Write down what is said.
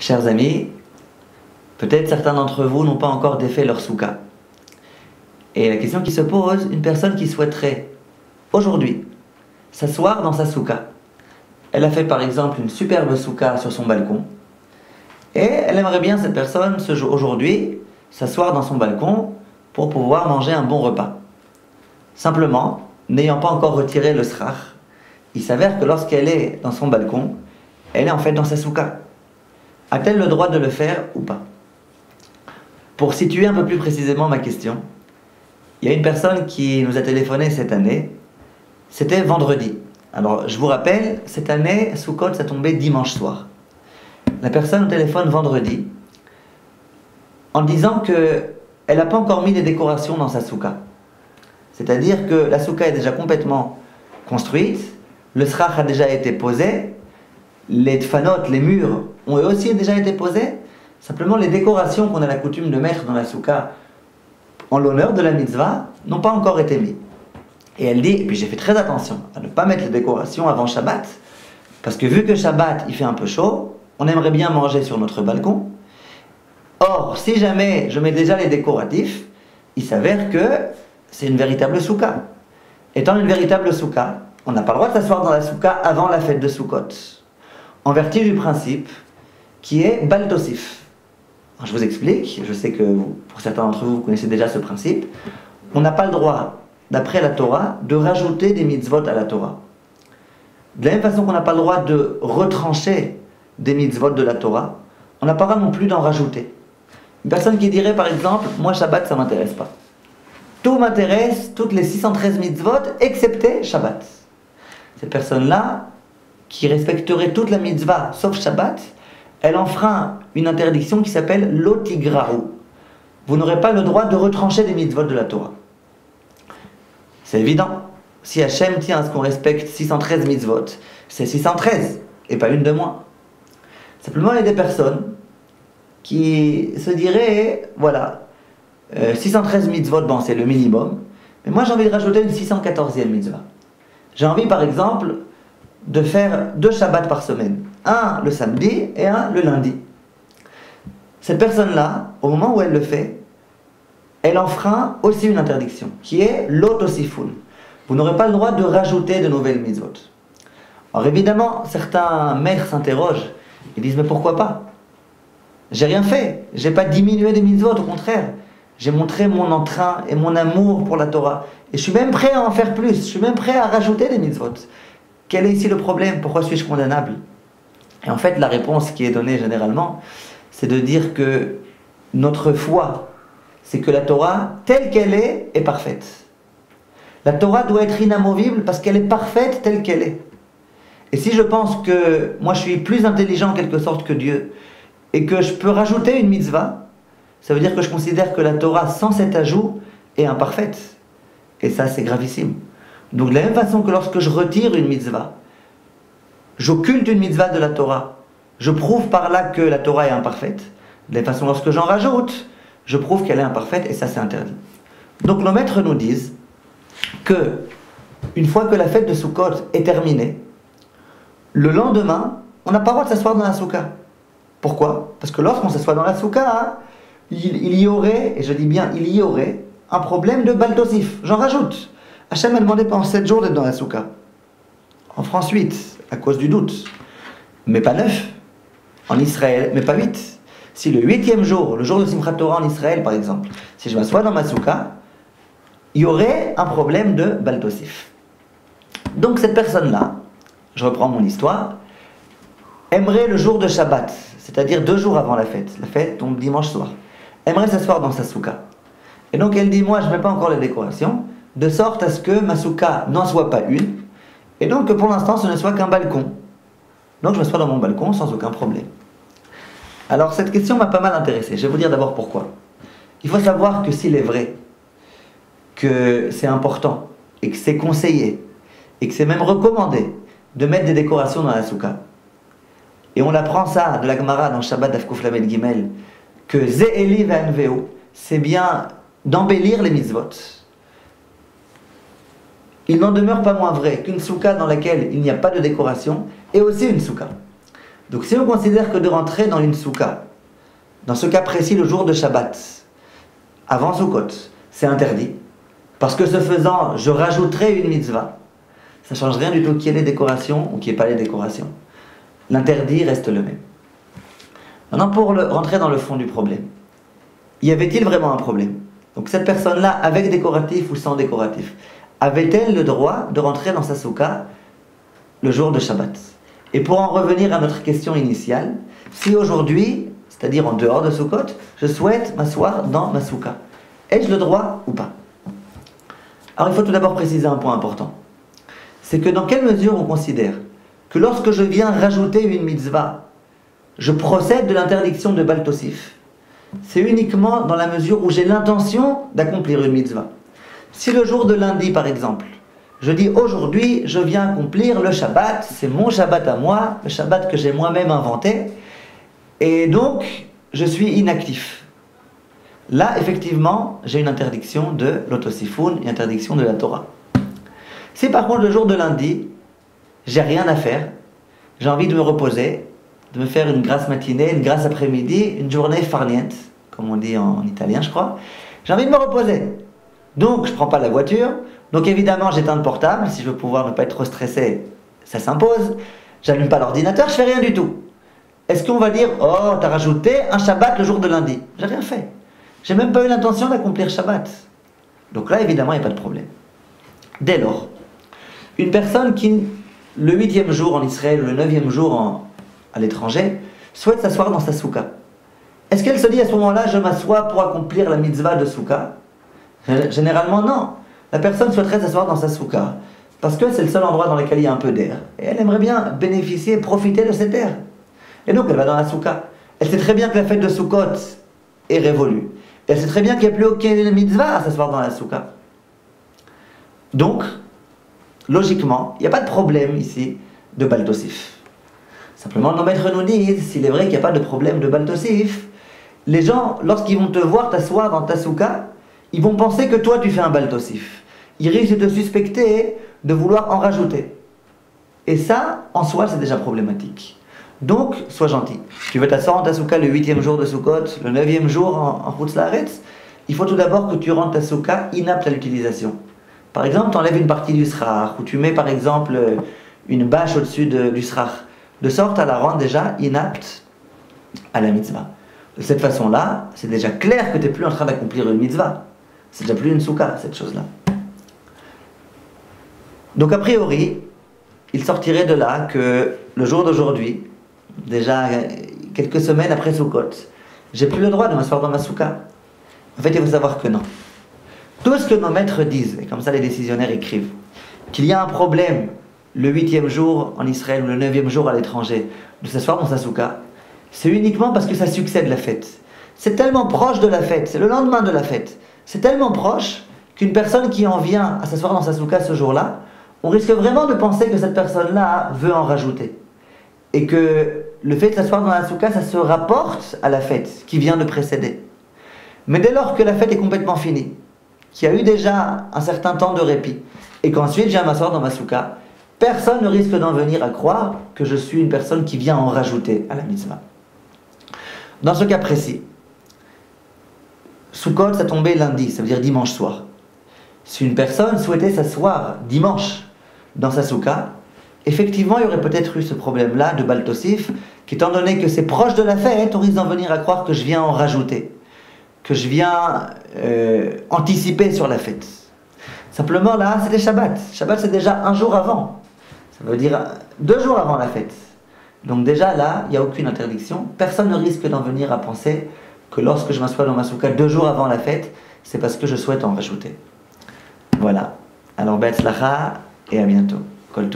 Chers amis, peut-être certains d'entre vous n'ont pas encore défait leur souka. Et la question qui se pose, une personne qui souhaiterait aujourd'hui s'asseoir dans sa souka. Elle a fait par exemple une superbe souka sur son balcon. Et elle aimerait bien, cette personne, aujourd'hui, s'asseoir dans son balcon pour pouvoir manger un bon repas. Simplement, n'ayant pas encore retiré le srach, il s'avère que lorsqu'elle est dans son balcon, elle est en fait dans sa souka. A-t-elle le droit de le faire ou pas? Pour situer un peu plus précisément ma question, il y a une personne qui nous a téléphoné cette année, c'était vendredi. Alors, je vous rappelle, cette année, Soukot, ça tombait dimanche soir. La personne téléphone vendredi, en disant que elle n'a pas encore mis les décorations dans sa souka. C'est-à-dire que la souka est déjà complètement construite, le srach a déjà été posé, les tfanot, les murs, ont aussi déjà été posés. Simplement, les décorations qu'on a la coutume de mettre dans la souka en l'honneur de la mitzvah n'ont pas encore été mises. Et elle dit, et puis j'ai fait très attention à ne pas mettre les décorations avant Shabbat, parce que vu que Shabbat il fait un peu chaud, on aimerait bien manger sur notre balcon. Or, si jamais je mets déjà les décoratifs, il s'avère que c'est une véritable souka. Étant une véritable souka, on n'a pas le droit de s'asseoir dans la souka avant la fête de Sukkot, en vertu du principe qui est baltosif. je vous explique, je sais que pour certains d'entre vous, vous connaissez déjà ce principe. On n'a pas le droit, d'après la Torah, de rajouter des mitzvot à la Torah. De la même façon qu'on n'a pas le droit de retrancher des mitzvot de la Torah, on n'a pas le droit non plus d'en rajouter. Une personne qui dirait par exemple, moi Shabbat ça m'intéresse pas. Tout m'intéresse, toutes les 613 mitzvot, excepté Shabbat. Cette personne-là, qui respecterait toute la mitzvah sauf Shabbat, elle enfreint une interdiction qui s'appelle l'otigrahu. Vous n'aurez pas le droit de retrancher des mitzvot de la Torah. C'est évident. Si Hachem tient à ce qu'on respecte 613 mitzvot, c'est 613 et pas une de moins. Simplement, il y a des personnes qui se diraient, voilà, 613 euh, mitzvot, bon, c'est le minimum, mais moi j'ai envie de rajouter une 614e mitzvah. J'ai envie, par exemple, de faire deux Shabbats par semaine. Un le samedi et un le lundi. Cette personne-là, au moment où elle le fait, elle enfreint aussi une interdiction, qui est l'autosifun. Vous n'aurez pas le droit de rajouter de nouvelles mitzvot. Alors évidemment, certains maîtres s'interrogent, ils disent mais pourquoi pas? J'ai rien fait, j'ai pas diminué des mitzvot, au contraire. J'ai montré mon entrain et mon amour pour la Torah. Et je suis même prêt à en faire plus, je suis même prêt à rajouter des mitzvot. Quel est ici le problème? Pourquoi suis-je condamnable? Et en fait, la réponse qui est donnée généralement, c'est de dire que notre foi, c'est que la Torah, telle qu'elle est, est parfaite. La Torah doit être inamovible parce qu'elle est parfaite telle qu'elle est. Et si je pense que moi je suis plus intelligent en quelque sorte que Dieu, et que je peux rajouter une mitzvah, ça veut dire que je considère que la Torah sans cet ajout est imparfaite. Et ça c'est gravissime. Donc de la même façon que lorsque je retire une mitzvah, j'occulte une mitzvah de la Torah, je prouve par là que la Torah est imparfaite. De la même façon, lorsque j'en rajoute, je prouve qu'elle est imparfaite et ça c'est interdit. Donc nos maîtres nous disent que une fois que la fête de Sukkot est terminée, le lendemain, on n'a pas le droit de s'asseoir dans la souka. Pourquoi? Parce que lorsqu'on s'assoit dans la souka, il, y aurait, et je dis bien il y aurait, un problème de baltosif. J'en rajoute. Hachem a demandé pendant 7 jours d'être dans la souka. En France 8, à cause du doute. Mais pas 9. En Israël, mais pas 8. Si le huitième jour, le jour de Simchat Torah en Israël par exemple, si je m'assois dans ma souka, il y aurait un problème de baltosif. Donc cette personne-là, je reprends mon histoire, aimerait le jour de Shabbat, c'est-à-dire deux jours avant la fête, la fête tombe dimanche soir, aimerait s'asseoir dans sa souka. Et donc elle dit, moi je ne mets pas encore les décorations, de sorte à ce que ma souka n'en soit pas une, et donc que pour l'instant ce ne soit qu'un balcon. Donc je m'assois dans mon balcon sans aucun problème. Alors cette question m'a pas mal intéressé. Je vais vous dire d'abord pourquoi. Il faut savoir que s'il est vrai que c'est important et que c'est conseillé et que c'est même recommandé de mettre des décorations dans la souka, et on apprend ça de la Gemara dans Shabbat d'Afkouf Lamed Gimel, que Ze'eli Ve'anveo, c'est bien d'embellir les mitzvot. Il n'en demeure pas moins vrai qu'une souka dans laquelle il n'y a pas de décoration est aussi une souka. Donc si on considère que de rentrer dans une souka, dans ce cas précis le jour de Shabbat, avant Sukkot, c'est interdit, parce que ce faisant, je rajouterai une mitzvah, ça ne change rien du tout qu'il y ait les décorations ou qu'il n'y ait pas les décorations. L'interdit reste le même. Maintenant, pour rentrer dans le fond du problème, y avait-il vraiment un problème? Donc cette personne-là, avec décoratif ou sans décoratif, avait-elle le droit de rentrer dans sa souka le jour de Shabbat? Et pour en revenir à notre question initiale, si aujourd'hui, c'est-à-dire en dehors de Sukkot, je souhaite m'asseoir dans ma souka, ai-je le droit ou pas? Alors il faut tout d'abord préciser un point important. C'est que dans quelle mesure on considère que lorsque je viens rajouter une mitzvah, je procède de l'interdiction de Baltosif, c'est uniquement dans la mesure où j'ai l'intention d'accomplir une mitzvah. Si le jour de lundi, par exemple, je dis aujourd'hui, je viens accomplir le Shabbat, c'est mon Shabbat à moi, le Shabbat que j'ai moi-même inventé, et donc je suis inactif. Là, effectivement, j'ai une interdiction de l'autosifoun, une interdiction de la Torah. Si par contre le jour de lundi, j'ai rien à faire, j'ai envie de me reposer, de me faire une grasse matinée, une grasse après-midi, une journée farniente, comme on dit en italien, je crois. J'ai envie de me reposer. Donc, je ne prends pas la voiture. Donc, évidemment, j'éteins le portable. Si je veux pouvoir ne pas être trop stressé, ça s'impose. J'allume pas l'ordinateur, je fais rien du tout. Est-ce qu'on va dire, oh, tu as rajouté un Shabbat le jour de lundi? J'ai rien fait. J'ai même pas eu l'intention d'accomplir Shabbat. Donc là, évidemment, il n'y a pas de problème. Dès lors, une personne qui, le huitième jour en Israël, le neuvième jour à l'étranger, souhaite s'asseoir dans sa souka. Est-ce qu'elle se dit à ce moment-là, je m'assois pour accomplir la mitzvah de souka Généralement, non. La personne souhaiterait s'asseoir dans sa souka parce que c'est le seul endroit dans lequel il y a un peu d'air. Et elle aimerait bien bénéficier, profiter de cet air. Et donc, elle va dans la souka. Elle sait très bien que la fête de Sukkot est révolue. Elle sait très bien qu'il n'y a plus aucune mitzvah à s'asseoir dans la souka. Donc, logiquement, il n'y a pas de problème ici de baltosif. Simplement, nos maîtres nous disent, s'il est vrai qu'il n'y a pas de problème de baltosif, les gens, lorsqu'ils vont te voir t'asseoir dans ta souka, ils vont penser que toi tu fais un baltosif. Ils risquent de te suspecter de vouloir en rajouter. Et ça, en soi, c'est déjà problématique. Donc, sois gentil. Tu veux t'asseoir en ta souka le huitième jour de Sukkot, le neuvième jour en, en il faut tout d'abord que tu rentres ta souka inapte à l'utilisation. Par exemple, tu enlèves une partie du srach, ou tu mets par exemple une bâche au-dessus du srach, de sorte à la rendre déjà inapte à la mitzvah. De cette façon-là, c'est déjà clair que tu n'es plus en train d'accomplir une mitzvah. C'est déjà plus une souka, cette chose-là. Donc a priori, il sortirait de là que le jour d'aujourd'hui, déjà quelques semaines après Sukkot, j'ai plus le droit de m'asseoir dans ma souka. En fait, il faut savoir que non. Tout ce que nos maîtres disent, et comme ça les décisionnaires écrivent, qu'il y a un problème le huitième jour en Israël ou le neuvième jour à l'étranger de s'asseoir dans sa souka, c'est uniquement parce que ça succède la fête. C'est tellement proche de la fête, c'est le lendemain de la fête. C'est tellement proche qu'une personne qui en vient à s'asseoir dans sa souka ce jour-là, on risque vraiment de penser que cette personne-là veut en rajouter. Et que le fait de s'asseoir dans la souka, ça se rapporte à la fête qui vient de précéder. Mais dès lors que la fête est complètement finie, qu'il y a eu déjà un certain temps de répit, et qu'ensuite je viens m'asseoir dans ma personne ne risque d'en venir à croire que je suis une personne qui vient en rajouter à la mitzvah. Dans ce cas précis, Sukkot, ça tombait lundi, ça veut dire dimanche soir. Si une personne souhaitait s'asseoir dimanche dans sa souka, effectivement, il y aurait peut-être eu ce problème-là de Baltosif, qu'étant donné que c'est proche de la fête, on risque d'en venir à croire que je viens en rajouter, que je viens euh, anticiper sur la fête. Simplement, là, c'était Shabbat. Shabbat, c'est déjà un jour avant. Ça veut dire deux jours avant la fête. Donc déjà, là, il n'y a aucune interdiction. Personne ne risque d'en venir à penser que lorsque je m'assois dans ma souka deux jours avant la fête, c'est parce que je souhaite en rajouter. Voilà. Alors, Lacha et à bientôt. Kol